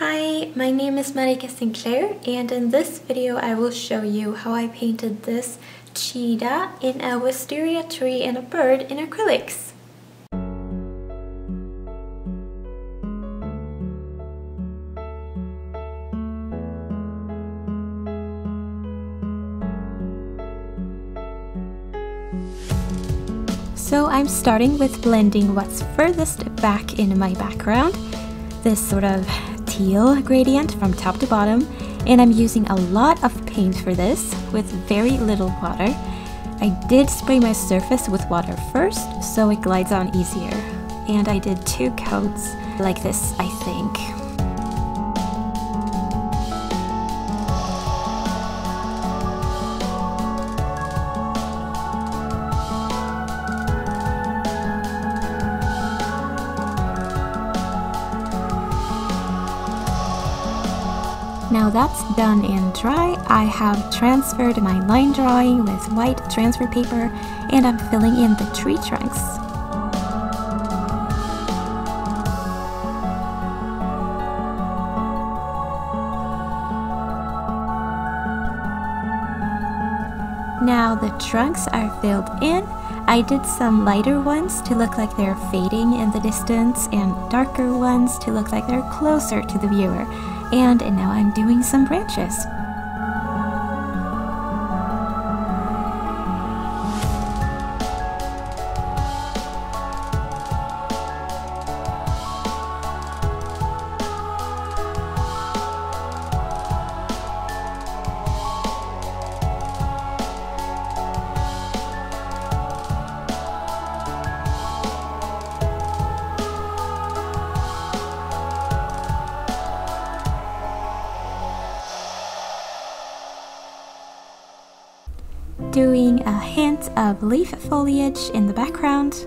Hi, my name is Marika Sinclaire and in this video I will show you how I painted this cheetah in a wisteria tree and a bird in acrylics. So I'm starting with blending what's furthest back in my background, this sort of teal gradient from top to bottom, and I'm using a lot of paint for this with very little water. I did spray my surface with water first, so it glides on easier. And I did two coats like this, I think. That's done and dry, I have transferred my line drawing with white transfer paper and I'm filling in the tree trunks. Now the trunks are filled in. I did some lighter ones to look like they're fading in the distance and darker ones to look like they're closer to the viewer and now I'm doing some branches. Doing a hint of leaf foliage in the background.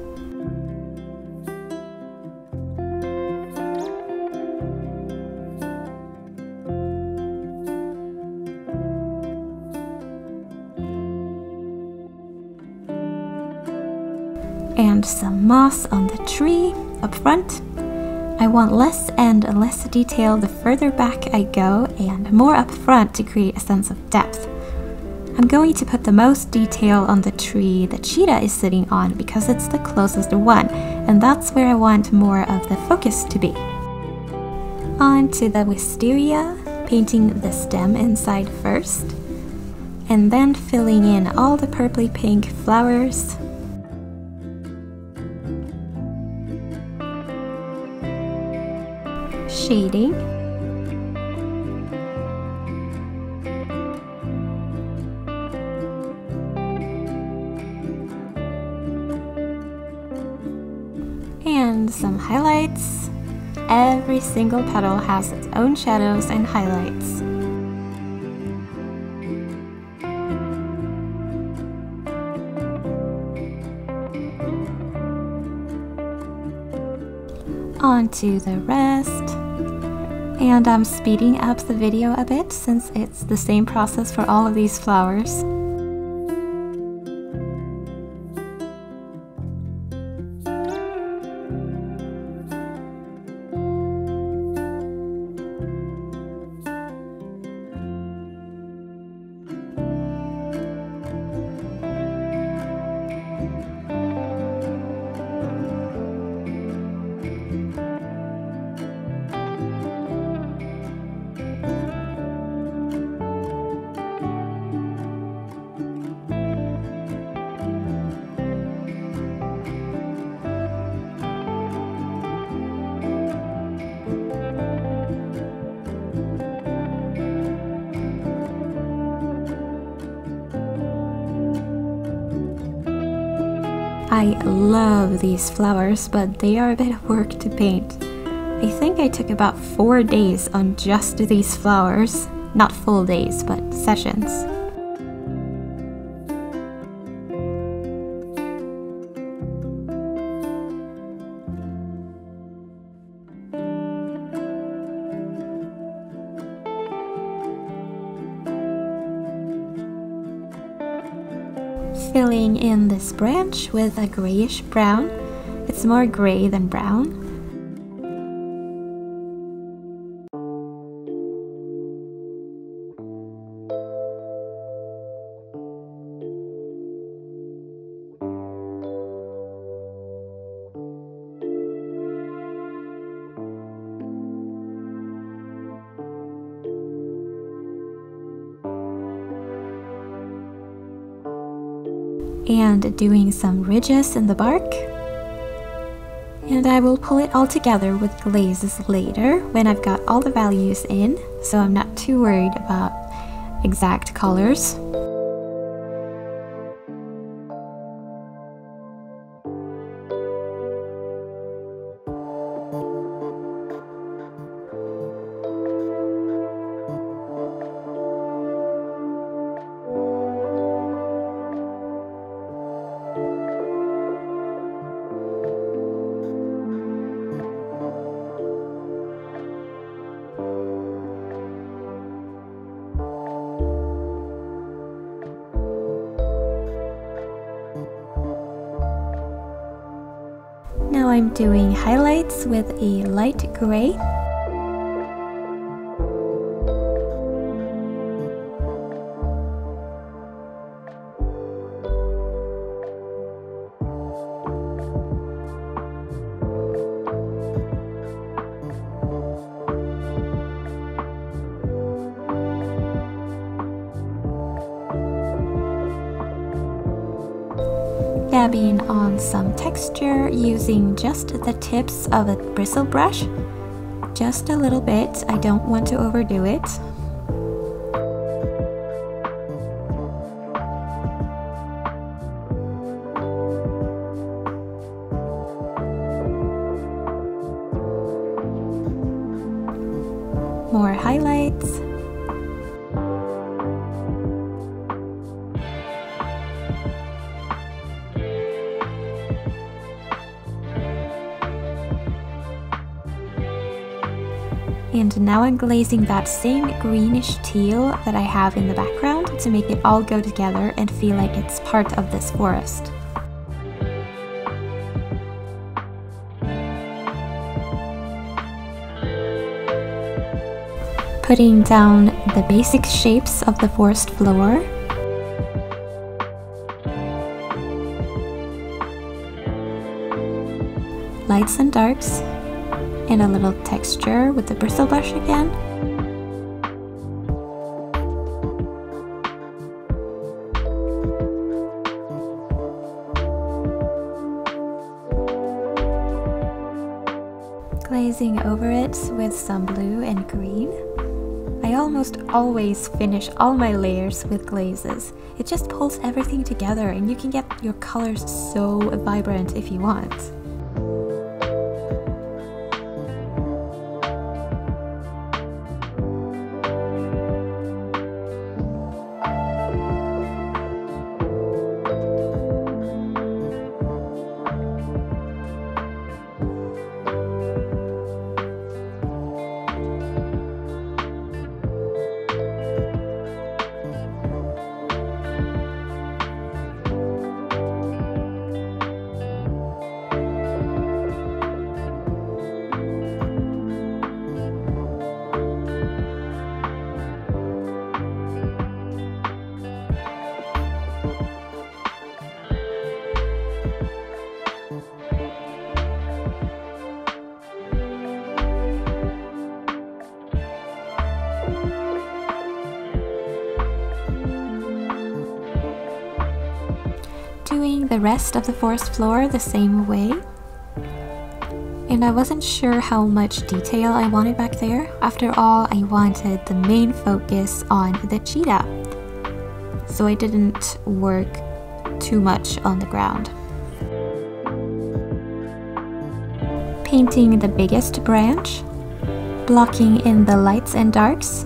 And some moss on the tree up front. I want less and less detail the further back I go and more up front to create a sense of depth. I'm going to put the most detail on the tree the cheetah is sitting on because it's the closest one, and that's where I want more of the focus to be. On to the wisteria, painting the stem inside first, and then filling in all the purpley pink flowers. Shading some highlights. Every single petal has its own shadows and highlights. On to the rest. And I'm speeding up the video a bit since it's the same process for all of these flowers. I love these flowers, but they are a bit of work to paint. I think I took about four days on just these flowers. Not full days, but sessions. Filling in this branch with a grayish brown. It's more gray than brown. Doing some ridges in the bark. And I will pull it all together with glazes later when I've got all the values in, so I'm not too worried about exact colors. With a light gray. Using just the tips of a bristle brush. Just a little bit, I don't want to overdo it. More highlights. And now I'm glazing that same greenish teal that I have in the background to make it all go together and feel like it's part of this forest. Putting down the basic shapes of the forest floor lights and darks and a little texture with the bristle brush again. Glazing over it with some blue and green. I almost always finish all my layers with glazes. It just pulls everything together and you can get your colors so vibrant if you want. The rest of the forest floor the same way. And I wasn't sure how much detail I wanted back there. After all, I wanted the main focus on the cheetah. So I didn't work too much on the ground. Painting the biggest branch, blocking in the lights and darks,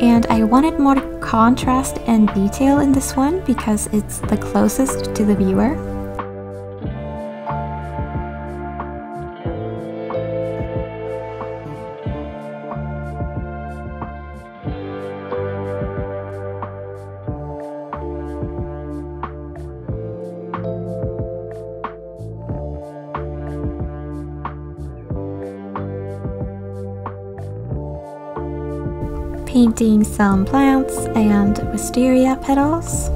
and I wanted more contrast and detail in this one because it's the closest to the viewer. Painting some plants and wisteria petals.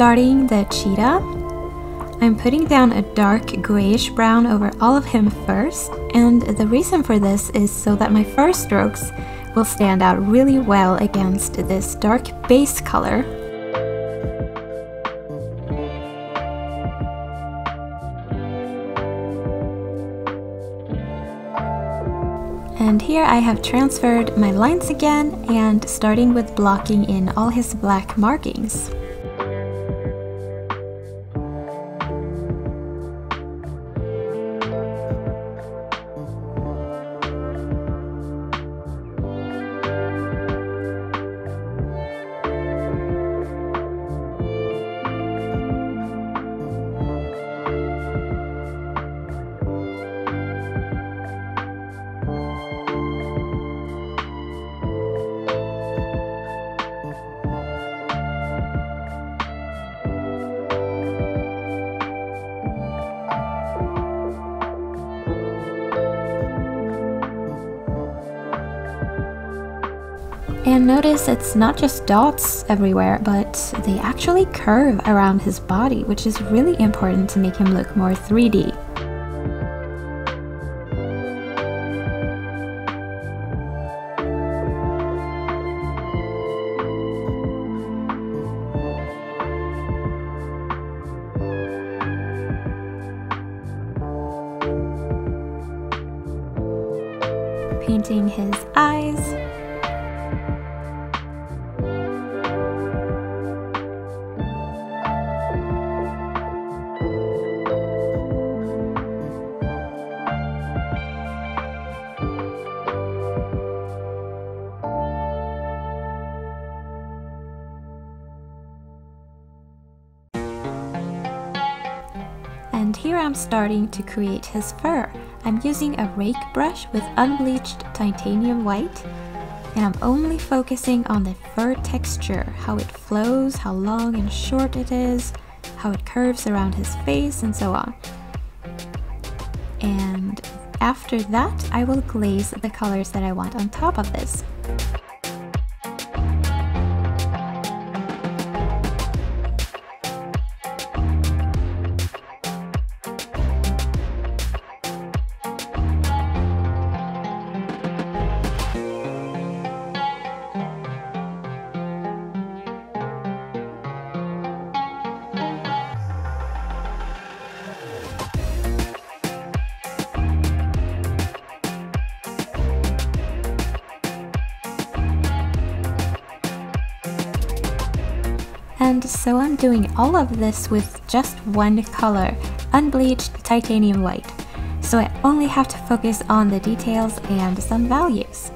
Starting the cheetah, I'm putting down a dark grayish brown over all of him first, and the reason for this is so that my fur strokes will stand out really well against this dark base color. And here I have transferred my lines again and starting with blocking in all his black markings. And notice it's not just dots everywhere, but they actually curve around his body, which is really important to make him look more 3D. I'm starting to create his fur. I'm using a rake brush with unbleached titanium white and I'm only focusing on the fur texture, how it flows, how long and short it is, how it curves around his face and so on. And after that, I will glaze the colors that I want on top of this. So I'm doing all of this with just one color, unbleached titanium white. So I only have to focus on the details and some values.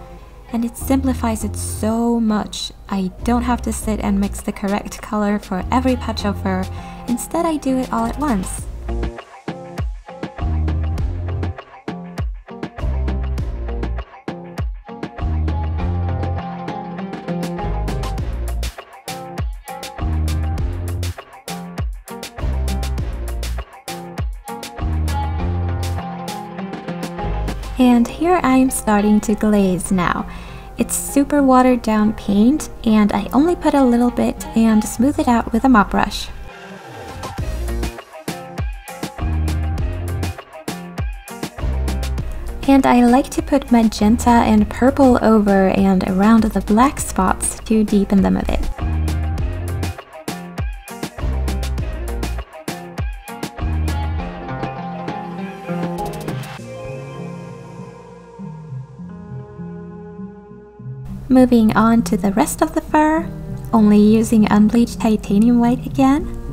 And it simplifies it so much. I don't have to sit and mix the correct color for every patch of fur. Instead I do it all at once. I'm starting to glaze now. It's super watered down paint and I only put a little bit and smooth it out with a mop brush. And I like to put magenta and purple over and around the black spots to deepen them a bit. Moving on to the rest of the fur, only using unbleached titanium white again.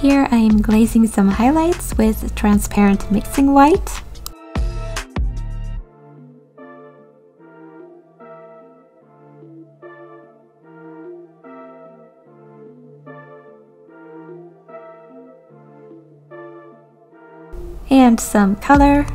Here I am glazing some highlights with transparent mixing white. And some color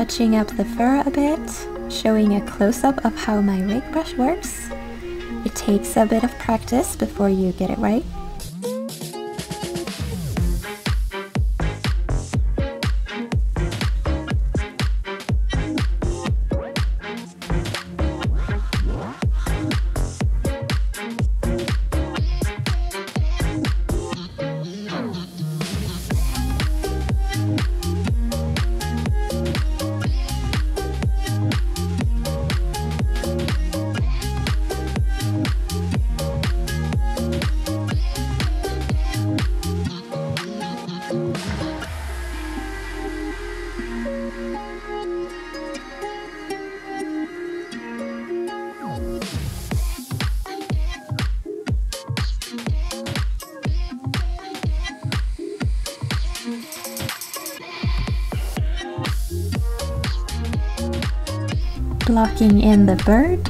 touching up the fur a bit, showing a close-up of how my rake brush works. It takes a bit of practice before you get it right. Blocking in the bird.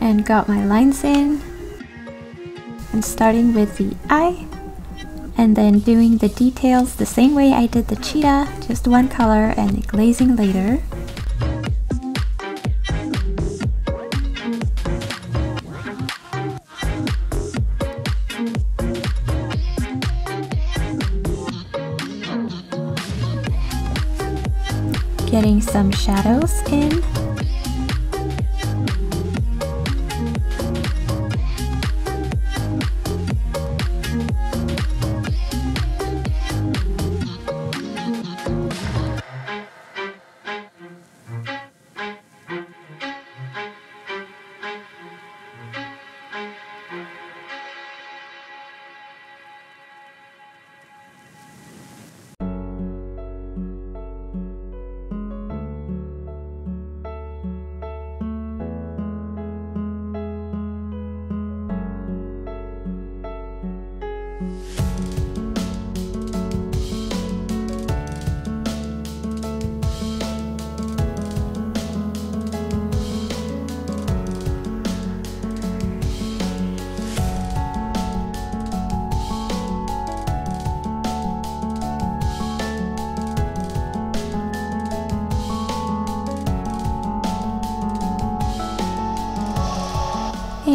And got my lines in. And starting with the eye. And then doing the details the same way I did the cheetah, just one color and glazing later. Some shadows in.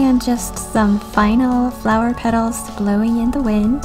And just some final flower petals blowing in the wind.